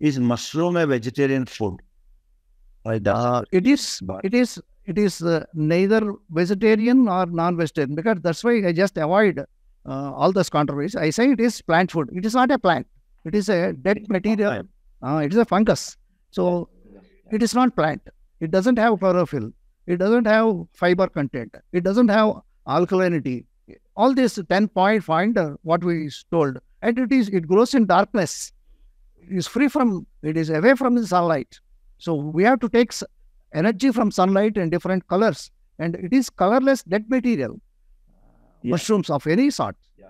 is mushroom a vegetarian food? Uh, it is. It is. It is uh, neither vegetarian or non-vegetarian because that's why I just avoid uh, all those controversies. I say it is plant food. It is not a plant. It is a dead material. Uh, it is a fungus. So it is not plant. It doesn't have chlorophyll. It doesn't have fiber content. It doesn't have alkalinity. All this ten point find uh, what we told, and it is it grows in darkness. Is free from. It is away from the sunlight. So we have to take energy from sunlight in different colors, and it is colorless dead material. Yeah. Mushrooms of any sort. Yeah.